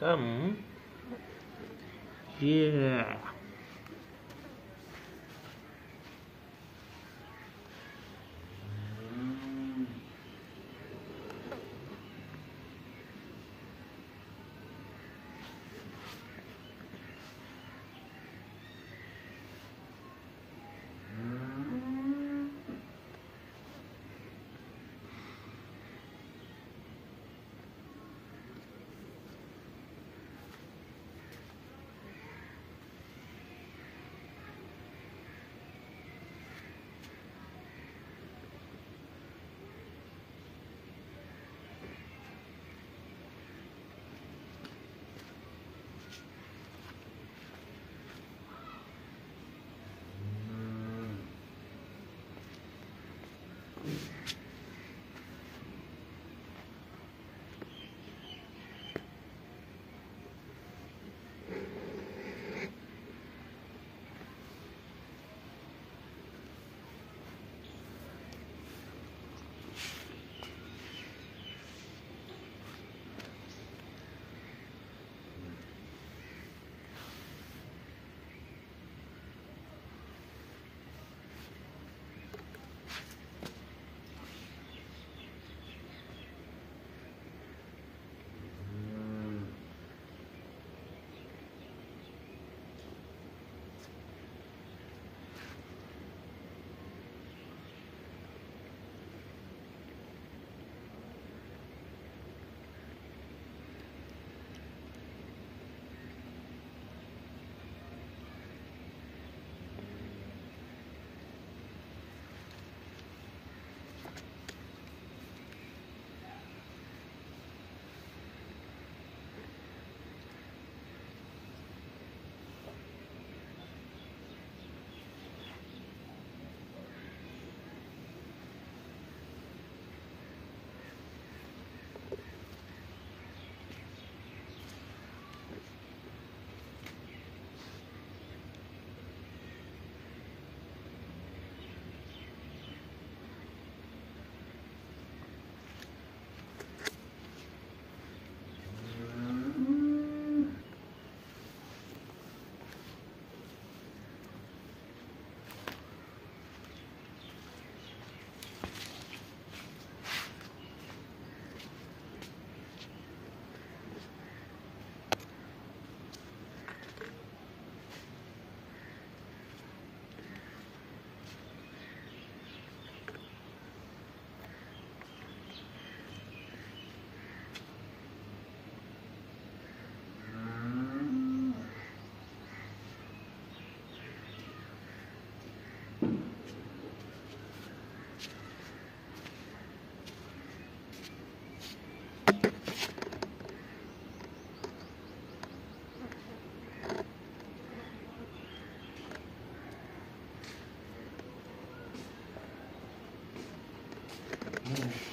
Come. Yeah. Mm.